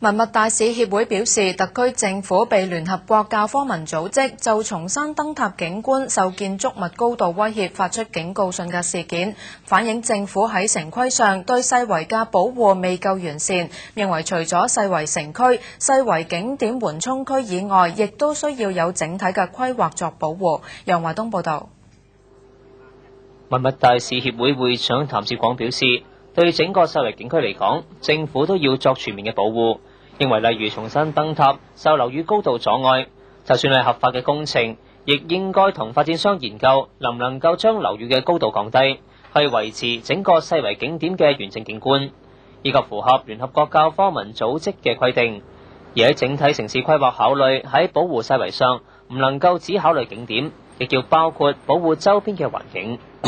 文物大使協會表示，特區政府被聯合國教科文組織就重山燈塔景觀受建築物高度威脅發出警告信嘅事件，反映政府喺城規上對世遺嘅保護未夠完善，認為除咗世遺城區、世遺景點緩衝區以外，亦都需要有整體嘅規劃作保護。楊華東報導。文物大使協會會長譚志廣表示，對整個世遺景區嚟講，政府都要作全面嘅保護。認為例如重新燈塔受樓宇高度阻礙，就算係合法嘅工程，亦應該同發展商研究能唔能夠將樓宇嘅高度降低，去維持整個世遺景點嘅完整景觀，以及符合聯合國教科文組織嘅規定。而喺整體城市規劃考慮喺保護世遺上，唔能夠只考慮景點，亦要包括保護周邊嘅環境。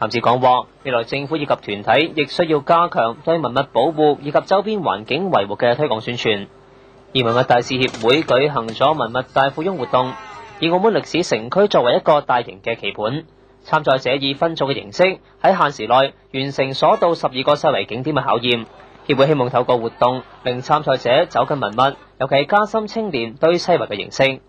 譚志講話，未來政府以及團體亦需要加強對文物保護以及周邊環境維護嘅推廣宣傳。而文物大使協會舉行咗文物大富翁活動，以澳門歷史城區作為一個大型嘅棋盤，參賽者以分組嘅形式喺限時內完成所到十二個世遺景點嘅考驗。協會希望透過活動令參賽者走近文物，尤其加深青年對世遺嘅認識。